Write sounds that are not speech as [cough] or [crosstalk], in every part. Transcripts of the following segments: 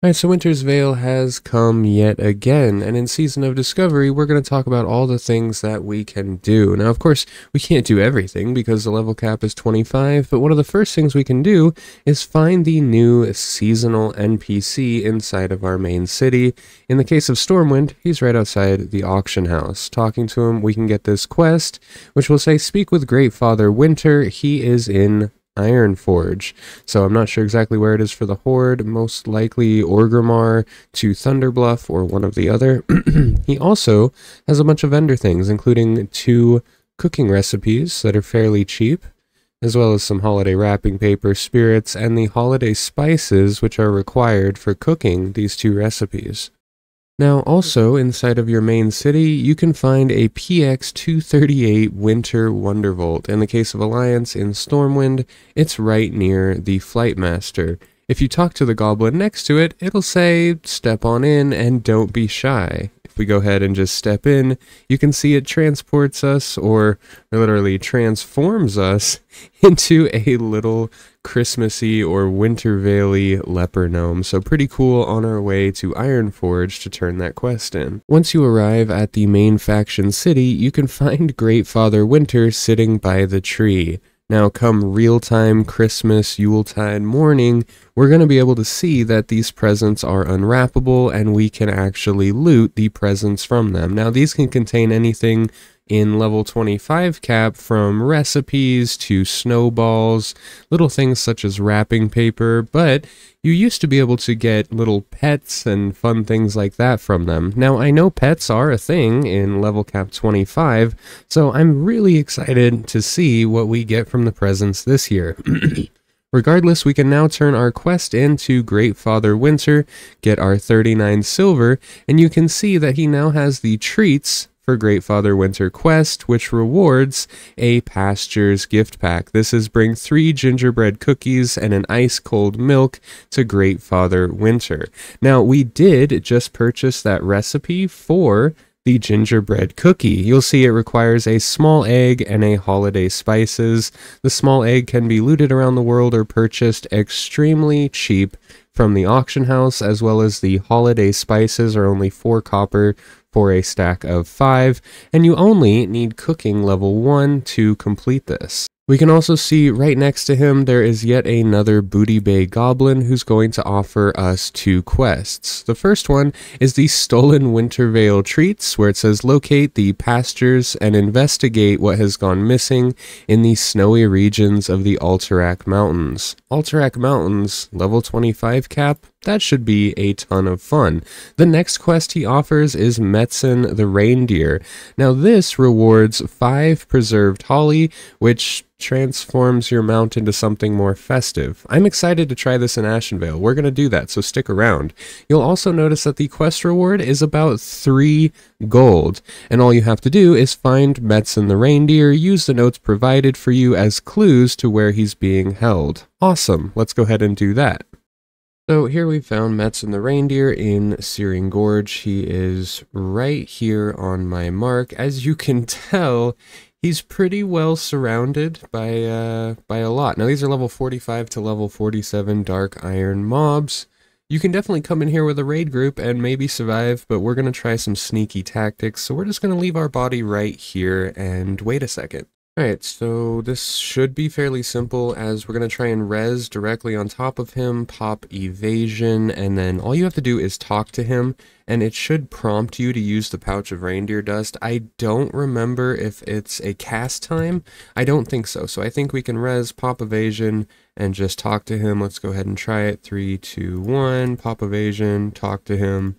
Alright, so Winter's Veil has come yet again, and in Season of Discovery, we're going to talk about all the things that we can do. Now, of course, we can't do everything because the level cap is 25, but one of the first things we can do is find the new seasonal NPC inside of our main city. In the case of Stormwind, he's right outside the auction house. Talking to him, we can get this quest, which will say, Speak with Great Father Winter, he is in Ironforge. So I'm not sure exactly where it is for the Horde, most likely Orgrimmar to Thunderbluff or one of the other. [clears throat] he also has a bunch of vendor things, including two cooking recipes that are fairly cheap, as well as some holiday wrapping paper, spirits, and the holiday spices which are required for cooking these two recipes. Now, also inside of your main city, you can find a PX238 Winter Wondervolt. In the case of Alliance in Stormwind, it's right near the Flightmaster. If you talk to the goblin next to it, it'll say, step on in and don't be shy we go ahead and just step in, you can see it transports us or literally transforms us [laughs] into a little Christmassy or Winter Veil leper gnome. So pretty cool on our way to Ironforge to turn that quest in. Once you arrive at the main faction city, you can [laughs] find Great Father Winter sitting by the tree. Now, come real time Christmas, Yuletide morning, we're going to be able to see that these presents are unwrappable and we can actually loot the presents from them. Now, these can contain anything in level 25 cap from recipes to snowballs, little things such as wrapping paper, but you used to be able to get little pets and fun things like that from them. Now, I know pets are a thing in level cap 25, so I'm really excited to see what we get from the presents this year. [clears throat] Regardless, we can now turn our quest into Great Father Winter, get our 39 silver, and you can see that he now has the treats for Great Father Winter Quest, which rewards a Pastures gift pack. This is bring three gingerbread cookies and an ice cold milk to Great Father Winter. Now, we did just purchase that recipe for the gingerbread cookie. You'll see it requires a small egg and a holiday spices. The small egg can be looted around the world or purchased extremely cheap from the auction house, as well as the holiday spices are only 4 copper for a stack of 5, and you only need cooking level 1 to complete this. We can also see right next to him there is yet another Booty Bay Goblin who's going to offer us two quests. The first one is the Stolen Winter Veil Treats, where it says locate the pastures and investigate what has gone missing in the snowy regions of the Alterac Mountains. Alterac Mountains, level 25 cap, that should be a ton of fun. The next quest he offers is Metzen the Reindeer. Now this rewards 5 preserved holly, which transforms your mount into something more festive. I'm excited to try this in Ashenvale. We're going to do that, so stick around. You'll also notice that the quest reward is about 3 gold, and all you have to do is find Metzen the Reindeer, use the notes provided for you as clues to where he's being held. Awesome, let's go ahead and do that. So here we found Metzen the Reindeer in Searing Gorge. He is right here on my mark. As you can tell, he's pretty well surrounded by uh, by a lot. Now these are level 45 to level 47 Dark Iron mobs. You can definitely come in here with a raid group and maybe survive, but we're going to try some sneaky tactics. So we're just going to leave our body right here and wait a second. Alright, so this should be fairly simple as we're going to try and res directly on top of him, pop evasion, and then all you have to do is talk to him, and it should prompt you to use the Pouch of Reindeer Dust. I don't remember if it's a cast time. I don't think so, so I think we can res, pop evasion, and just talk to him. Let's go ahead and try it. Three, two, one, pop evasion, talk to him.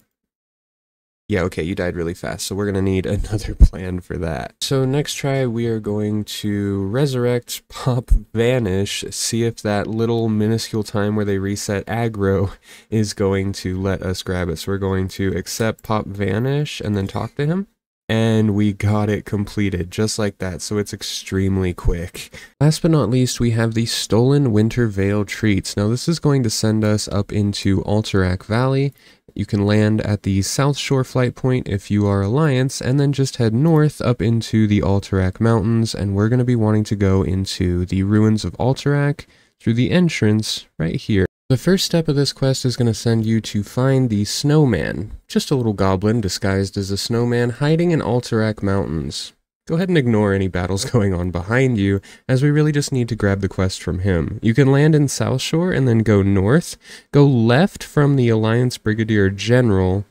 Yeah, okay, you died really fast, so we're going to need [laughs] another plan for that. So next try, we are going to resurrect, pop, vanish, see if that little minuscule time where they reset aggro [laughs] is going to let us grab it. So we're going to accept, pop, vanish, and then talk to him and we got it completed just like that so it's extremely quick. Last but not least we have the stolen winter veil treats. Now this is going to send us up into Alterac Valley. You can land at the South Shore flight point if you are Alliance and then just head north up into the Alterac Mountains and we're going to be wanting to go into the ruins of Alterac through the entrance right here. The first step of this quest is going to send you to find the snowman, just a little goblin disguised as a snowman hiding in Alterac Mountains. Go ahead and ignore any battles [laughs] going on behind you, as we really just need to grab the quest from him. You can land in South Shore and then go north, go left from the Alliance Brigadier General,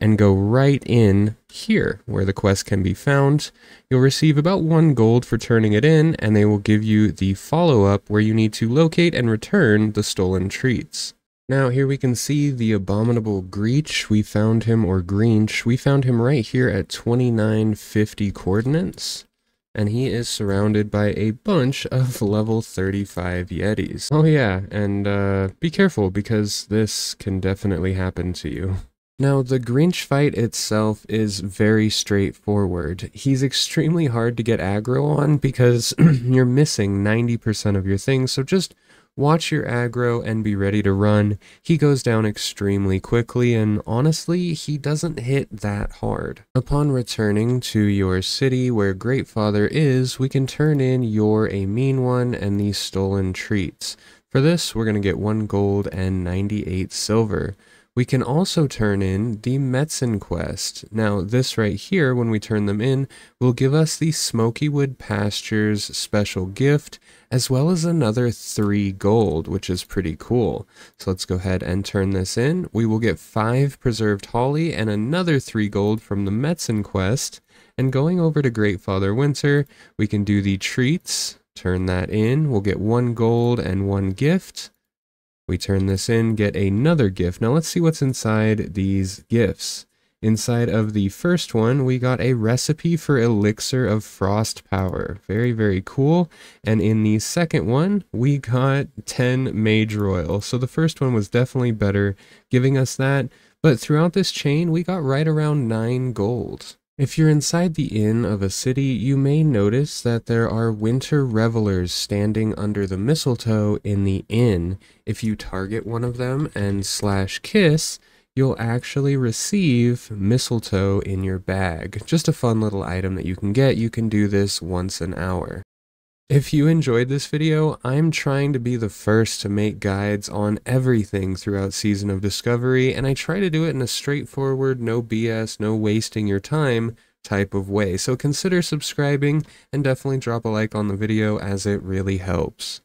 and go right in here where the quest can be found. You'll receive about one gold for turning it in, and they will give you the follow-up where you need to locate and return the stolen treats. Now here we can see the abominable Greech. We found him, or Greench. We found him right here at 2950 coordinates. And he is surrounded by a bunch of [laughs] level 35 Yetis. Oh yeah, and uh, be careful because this can definitely happen to you. Now, the Grinch fight itself is very straightforward. He's extremely hard to get aggro on because [clears throat] you're missing 90% of your things, so just watch You're aggro and be ready to run. He goes down extremely quickly, and honestly, he doesn't hit that hard. Upon returning to your city where Greatfather is, we can turn in your A Mean One and these stolen treats. For this, we're going to get 1 gold and 98 silver. We can also turn in the Metzen quest. Now this right here, when we turn them in, will give us the Smokywood Pastures special gift, as well as another 3 gold, which is pretty cool. So let's go ahead and turn this in. We will get 5 preserved holly and another 3 gold from the Metzen quest. And going over to Great Father Winter, we can do the treats, turn that in. We'll get 1 gold and 1 gift. We turn this in, get another gift. Now let's see what's inside these gifts. Inside of the first one, we got a recipe for Elixir of Frost Power. Very, very cool. And in the second one, we got 10 Mageroyal. So the first one was definitely better, giving us that. But throughout this chain, we got right around 9 gold. If you're inside the inn of a city, you may notice that there are winter revelers standing under the mistletoe in the inn. If you target one of them and slash kiss, you'll actually receive mistletoe in your bag. Just a fun little item that you can get. You can do this once an hour. If you enjoyed this video, I'm trying to be the first to make guides on everything throughout Season of Discovery, and I try to do it in a straightforward, no BS, no wasting your time type of way. So consider subscribing and definitely drop a like on the video as it really helps.